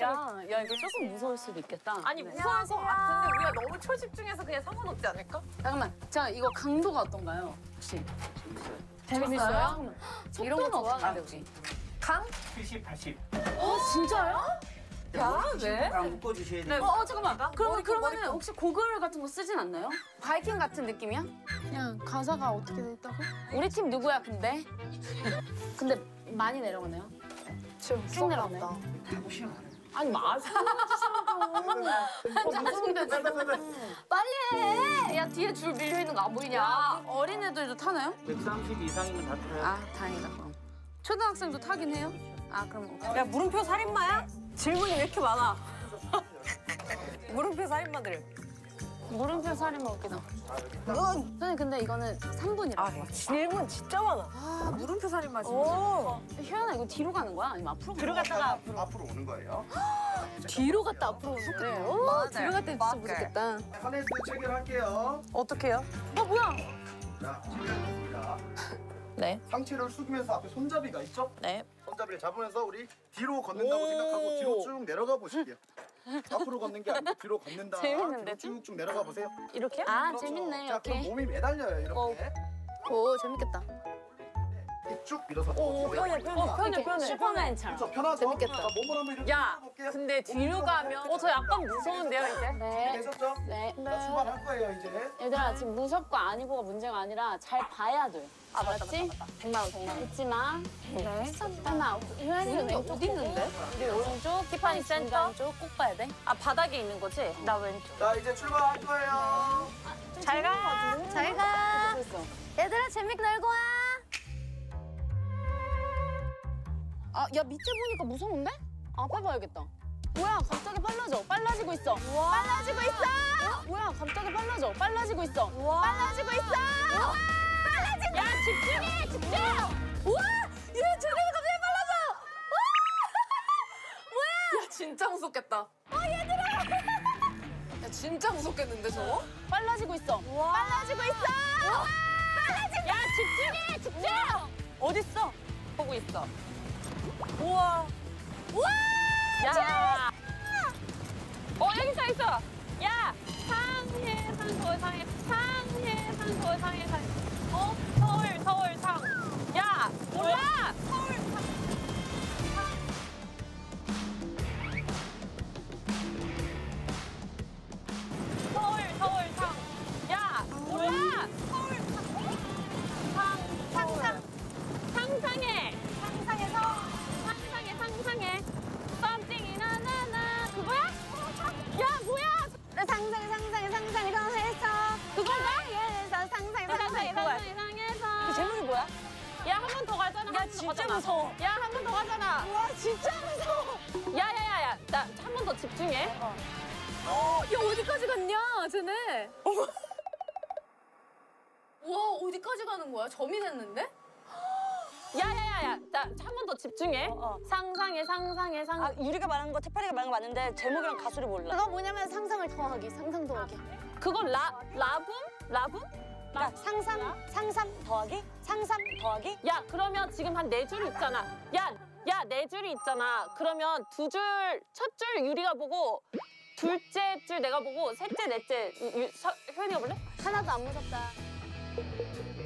야, 야 이거 조금 무서울 수도 있겠다. 아니 네. 무서울 것 같은데 우리가 너무 초집중해서 그냥 상관없지 않을까? 잠깐만. 자, 이거 강도가 어떤가요? 혹시? 재밌어요? 이런 거 좋아하는데 우리. 강? 70, 80. 어, 진짜요? 야 왜? 랑 묶어주셔야 네. 돼요. 어, 어 잠깐만. 그러면 머리끈, 그러면은. 혹시 고글 같은 거 쓰진 않나요? 바이킹 같은 느낌이야? 그냥 가사가 어떻게 돼 있다고? 우리 팀 누구야, 근데? 근데 많이 내려가네요. 지금 쭉 내려가네. 하고시면 알 아니, 마세요. 빨리 해! 야, 뒤에 줄 밀려 있는 거 안 보이냐? 어린애들도 타나요? 130 이상이면 다 타요. 아, 다행이다, 그럼. 초등학생도 타긴 해요? 아, 그럼 오케이. 야 물음표 살인마야? 질문이 왜 이렇게 많아? 물음표 살인마들. 물음표 살인마 웃기다. 선생님, 근데 이거는 3분이라고. 아 질문 진짜 많아. 아 물음표 살인마 진짜. 오. 효연아, 이거 뒤로 가는 거야? 아니면 앞으로 가는 거야? 들어갔다가 앞으로, 앞으로 오는 거예요. 뒤로 갔다 앞으로 오는 거야? 오, 뒤로 갔다 진짜 무섭겠다. 하네스 체결할게요. 어떻게요? 어, 뭐야? 자, 체결했습니다. 네. 상체를 숙이면서 앞에 손잡이가 있죠? 네. 손잡이를 잡으면서 우리 뒤로 걷는다고 오. 생각하고 뒤로 쭉 내려가 보실게요. 앞으로 걷는 게 아니고 뒤로 걷는다. 재밌는데, 뒤로 쭉쭉 내려가 보세요. 이렇게요? 아, 그렇죠. 재밌네, 자, 그럼. 몸이 매달려요, 이렇게. 오, 재밌겠다. 쭉 밀어서 오. 편해 편해. 어 편해 편해. 슈퍼맨처럼. 그렇죠, 편하죠? 재밌겠다. 자, 몸을 한번 이렇게 야. 근데 뒤로 가면 어저 약간 무서운데요 이제? 네. 되셨죠? 네. 자, 출발할 거예요, 이제. 얘들아, 지금 무섭고 아니고가 문제가 아니라 잘 봐야 돼. 아, 맞지? 100만 원, 100만 원. 잊지 마. 네. 설마, 효연이는 왼쪽 어디 있는데? 우리 오른쪽, 티파니 센터 쪽 꼭 봐야 돼. 아 바닥에 있는 거지? 나 왼쪽. 자, 이제 출발할 거예요. 잘 가. 잘 가. 얘들아, 재밌게 놀고 와. 아, 야, 밑에 보니까 무서운데? 앞에 봐야겠다. 뭐야, 갑자기 빨라져. 빨라지고 있어. 빨라지고 있어. 뭐야, 갑자기 빨라져. 빨라지고 있어. 빨라지고 있어. 빨라진다. 야, 집중해, 집중. 우와, 얘 저기 진짜 무섭겠다. 어 얘들아. 야 진짜 무섭겠는데 저거? 빨라지고 있어. 빨라지고 있어. 빨라진다. 야, 집중해, 집중. 어딨어? 보고 있어. 우와. 우와. 야. 어 여기 있어 있어. 야 상해 상서 상해 상해 상서 상해 상. 어 무서워 야 한 번더 가잖아. 와 진짜 무서워 야 야 야 야 나 한 번 더 집중해. 야, 어디까지 갔냐, 쟤네. 와, 어디까지 가는 거야? 점이 됐는데? 야야야야 나한 번 더 집중해. 상상해 상상해 상상 아, 유리가 말하는 거, 태파리가 말하는 거 맞는데 제목이랑 가수를 몰라. 그거 뭐냐면 상상을 더하기, 상상 더하기. 그거 라 라붐? 라붐 그러니까 상상, 상상 더하기, 상상 더하기. 야 그러면 지금 한 네 줄 있잖아. 야, 야 네 줄이 있잖아. 그러면 두 줄, 첫 줄 유리가 보고 둘째 줄 내가 보고 셋째, 넷째 유, 유, 서, 효연이가 볼래? 하나도 안 무섭다.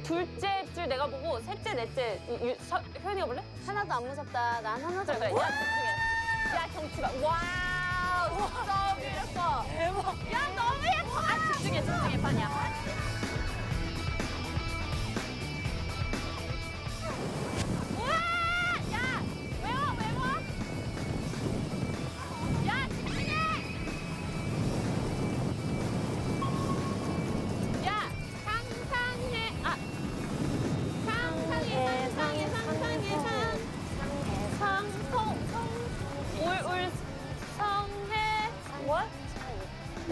둘째 줄 내가 보고 셋째, 넷째 유, 유, 서, 효연이가 볼래? 하나도 안 무섭다. 난 하나도 안 무섭다. 야 경치가 wow 너무 예뻐. 대박. 야 너무 예뻐. 아 집중해, 집중해, 반이야.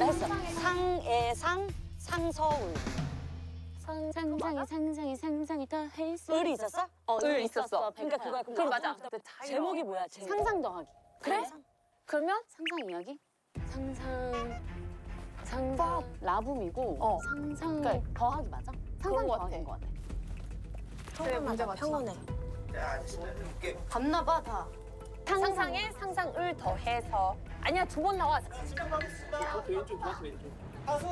했어. 상해상, 상서울. 상상이, 상상이, 상상이 더할 수 을이 있었어? 어, 을 있었어. 그러니까 그거야. 그럼 맞아. 제목이 뭐야, 제목? 상상 더하기. 그래? 그러면 상상 이야기? 상상 상상 라붐이고 어. 상상 그러니까 더하기 맞아? 상상 더하기인 것 같아. 네, 문제 맞지? 평온해. 자, 알겠습니다. 이렇게 봤나 봐 다. 상상 에 상상을 더해서. 아니야, 두 번 나와. 왼쪽 왼쪽. 가수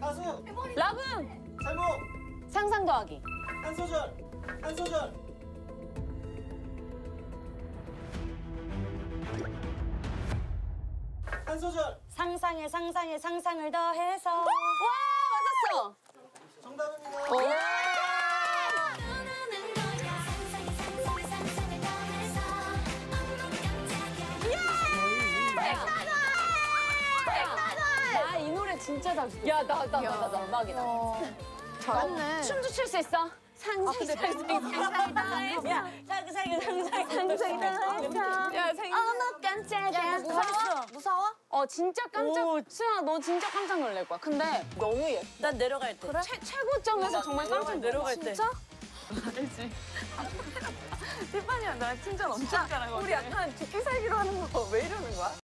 가수 라붐! 제목 상상 더하기. 한 소절 한 소절. 한 소절. 상상에 상상에 상상을 더해서 와 맞았어. 정답입니다. 진짜 잘 부르. 야, 나, 나, 나, 나, 나, 음악이다. 잘했네. 춤도 출 수 있어. 상상 상상 더해서. 야 상상을 더해서 야, 생일. 어머 깜짝이야. 무서워? 무서워? 어 진짜 깜짝. 오. 수연아 너 진짜 깜짝 놀랄 거야. 근데 너무 예뻐 난 내려갈 때최 최고점에서 정말 깜짝 놀랄 내려갈 때. 진짜? 티파니야 나 칭찬 엄청 잘하거든. 우리 약간 죽기 살기로 하는 거 왜 이러는 거야?